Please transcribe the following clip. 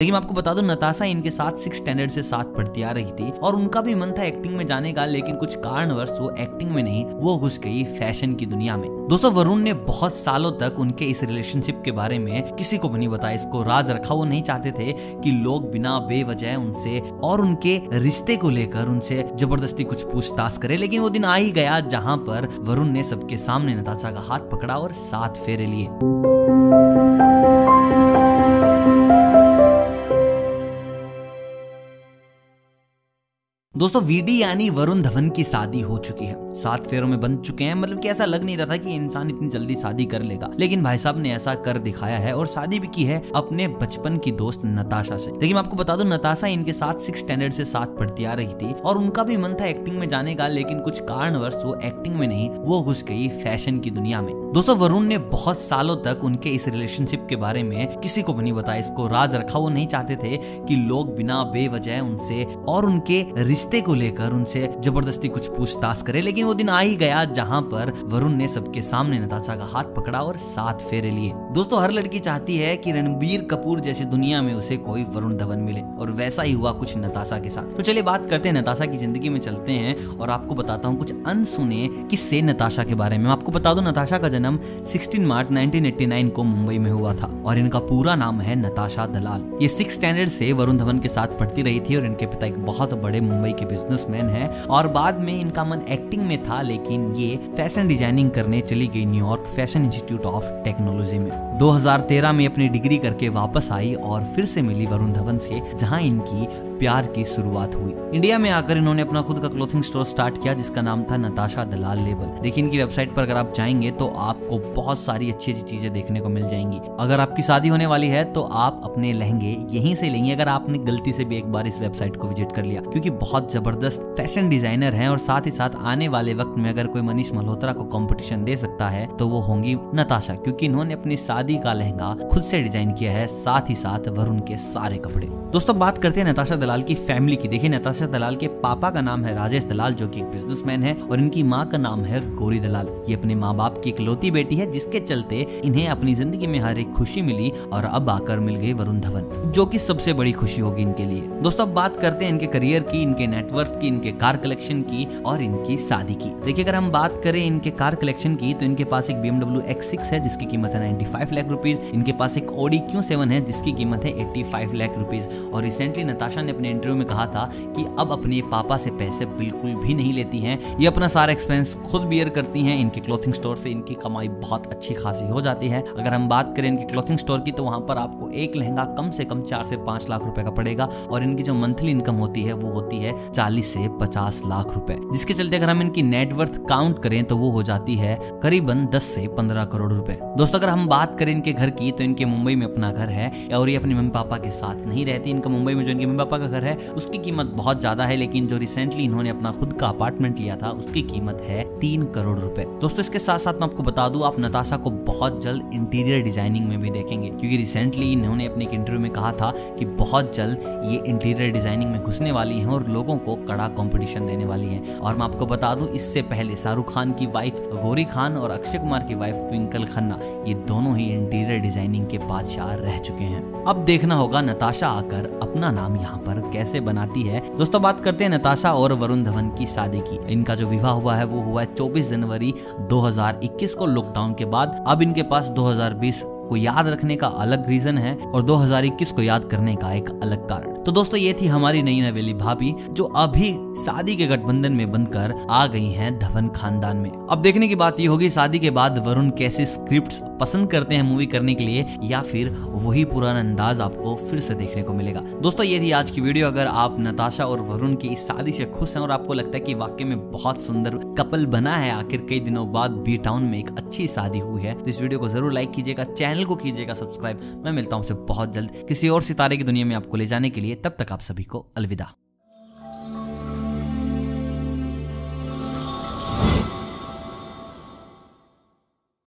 लेकिन आपको बता दूँ, नताशा इनके साथ सिक्स स्टैंडर्ड से साथ पढ़ती आ रही थी और उनका भी मन था एक्टिंग में जाने का, लेकिन कुछ कारणवश वो एक्टिंग में नहीं, वो घुस गई फ़ैशन की दुनिया में। दोस्तों, वरुण ने बहुत सालों तक उनके इस रिलेशनशिप के बारे में किसी को भी नहीं बताया, इसको राज रखा। वो नहीं चाहते थे कि लोग बिना बेवजह उनसे और उनके रिश्ते को लेकर उनसे ज़बरदस्ती कुछ पूछताछ करे। लेकिन वो दिन आ ही गया जहाँ पर वरुण ने सबके सामने नताशा का हाथ पकड़ा और साथ फेरे लिए। दोस्तों वीडी यानी वरुण धवन की शादी हो चुकी है। सात फेरों में बन चुके हैं। मतलब कि ऐसा लग नहीं रहा था कि इंसान इतनी जल्दी शादी कर लेगा। लेकिन भाई साहब ने ऐसा कर दिखाया है और शादी भी की है अपने बचपन की दोस्त नताशा से। लेकिन मैं आपको बता दूँ, नताशा इनके साथ सिक्स स्टैंडर्ड से साथ पढ़ती आ रही थी और उनका भी मन था एक्टिंग में जाने का, लेकिन कुछ कारणवश वो एक्टिंग में नहीं, वो घुस गई फ़ैशन की दुनिया में। दोस्तों, वरुण ने बहुत सालों तक उनके इस रिलेशनशिप के बारे में किसी को भी नहीं बताया, इसको राज रखा। वो नहीं चाहते थे कि लोग बिना बेवजह उनसे और उनके रिश्ते को लेकर उनसे ज़बरदस्ती कुछ पूछताछ करे, लेकिन वो दिन आ ही गया जहाँ पर वरुण ने सबके सामने नताशा का हाथ पकड़ा और साथ फेरे लिए। दोस्तों, हर लड़की चाहती है कि रणबीर कपूर जैसी दुनिया में उसे कोई वरुण धवन मिले, और वैसा ही हुआ कुछ नताशा के साथ। तो चलिए बात करते हैं नताशा की ज़िंदगी में चलते हैं, और आपको बताता हूँ कुछ अनसुने किस्से नताशा के बारे में। आपको बता दो, नताशा का जन्म 16 मार्च 1989 को मुंबई में हुआ था, और इनका पूरा नाम है नताशा दलाल। ये सिक्स स्टैंडर्ड से वरुण धवन के साथ पढ़ती रही थी, और इनके पिता एक बहुत बड़े मुंबई के बिजनेसमैन है, और बाद में इनका मन एक्टिंग में था, लेकिन ये फ़ैशन डिज़ाइनिंग करने चली गई New York fashion institute of technology में। 2013 में अपनी डिग्री करके वापस आई और फिर से मिली वरुण धवन से, जहाँ इनकी प्यार की शुरुआत हुई। इंडिया में आकर इन्होंने अपना खुद का क्लोथिंग स्टोर स्टार्ट किया, जिसका नाम था नताशा दलाल लेबल देखिए, इनकी वेबसाइट पर अगर आप जाएँगे तो आपको बहुत सारी अच्छी अच्छी चीज़ें देखने को मिल जाएँगी। अगर आपकी शादी होने वाली है तो आप अपने लहंगे यहीं से लेंगे, अगर आपने गलती से भी एक बार इस वेबसाइट को विज़िट कर लिया। क्योंकि बहुत ज़बरदस्त फ़ैशन डिज़ाइनर है, और साथ ही साथ आने वाले वक्त में अगर कोई मनीष मल्होत्रा को कॉम्पिटिशन दे सकता है तो वो होंगी नताशा, क्योंकि इन्होंने अपनी शादी का लहंगा खुद से डिज़ाइन किया है, साथ ही साथ वरुण के सारे कपड़े। दोस्तों, बात करते हैं नताशा दलाल की फैमिली की। देखिए नताशा दलाल के पापा का नाम है राजेश दलाल, जो कि एक बिजनेसमैन है, और इनकी माँ का नाम है गोरी दलाल। ये अपने माँ बाप की इकलौती बेटी है, जिसके चलते इन्हें अपनी ज़िंदगी में हर एक खुशी मिली और अब आकर मिल गई वरुण धवन, जो की सबसे बड़ी खुशी होगी इनके लिए। दोस्तों, अब बात करते हैं इनके करियर की, इनके नेटवर्थ की, इनके कार कलेक्शन की और इनकी शादी की। देखिए, अगर हम बात करें इनके कार कलेक्शन की तो इनके पास एक BMW X6 है, जिसकी कीमत है 95 लाख रुपीज़ इनके पास एक Audi Q7 है, जिसकी कीमत है 85 लाख रुपीज़ और रिसेंटली नताशा ने अपने इंटरव्यू में कहा था कि अब अपने पापा से पैसे बिल्कुल भी नहीं लेती हैं। ये अपना सारा एक्सपेंस खुद बियर करती हैं। इनके क्लोथिंग स्टोर से इनकी कमाई बहुत अच्छी खासी हो जाती है। अगर हम बात करें इनके क्लोथिंग स्टोर की तो वहाँ पर आपको एक लहंगा कम से कम चार से पाँच लाख रुपए का पड़ेगा और इनकी जो मंथली इनकम होती है, वो होती है चालीस से पचास लाख रुपए। जिसके चलते अगर हम इनकी नेटवर्थ काउंट करें तो वो हो जाती है करीबन 10 से 15 करोड़ रुपए। दोस्तों, अगर हम बात करें इनके घर की तो इनके मुंबई में अपना घर है और ये अपने मम्मी पापा के साथ नहीं रहती। इनका मुंबई में जो इनके मम्मी पापा का घर है, उसकी कीमत बहुत ज़्यादा है, लेकिन जो रिसेंटली इन्होंने अपना खुद का अपार्टमेंट लिया था, उसकी कीमत है तीन करोड़ रुपए। दोस्तों, इसके साथ साथ मैं आपको बता दूँ, आप नताशा को बहुत जल्द इंटीरियर डिज़ाइनिंग में भी देखेंगे, क्योंकि रिसेंटली इन्होंने अपने एक इंटरव्यू में कहा था कि बहुत जल्द ये इंटीरियर डिज़ाइनिंग में घुसने वाली है और लोगों को कड़ा कॉम्पिटिशन देने वाली है। और मैं आपको बता दूँ, इससे पहले शाहरुख खान की वाइफ गौरी खान और अक्षय कुमार की वाइफ ट्विंकल खन्ना, ये दोनों ही इंटीरियर डिज़ाइनिंग के बादशाह रह चुके हैं। अब देखना होगा नताशा आकर अपना नाम यहाँ पर। कैसे बनाती है। दोस्तों, बात करते हैं नताशा और वरुण धवन की शादी की। इनका जो विवाह हुआ है, वो हुआ है चौबीस जनवरी 2021 को लॉकडाउन के बाद। अब इनके पास 2020 को याद रखने का अलग रीजन है और 2021 को याद करने का एक अलग कारण। तो दोस्तों, ये थी हमारी नई नवेली भाभी, जो अभी शादी के गठबंधन में बनकर आ गई हैं धवन खानदान में। अब देखने की बात ये होगी, शादी के बाद वरुण कैसे स्क्रिप्ट्स पसंद करते हैं मूवी करने के लिए, या फिर वही पुराना अंदाज आपको फिर से देखने को मिलेगा। दोस्तों, ये थी आज की वीडियो। अगर आप नताशा और वरुण की इस शादी से खुश हैं और आपको लगता है कि वाकई में बहुत सुंदर कपल बना है, आखिर कई दिनों बाद बी टाउन में एक अच्छी शादी हुई है तो इस वीडियो को ज़रूर लाइक कीजिएगा, चैनल को कीजिएगा सब्सक्राइब मैं मिलता हूँ बहुत जल्द किसी और सितारे की दुनिया में आपको ले जाने के लिए तब तक आप सभी को अलविदा।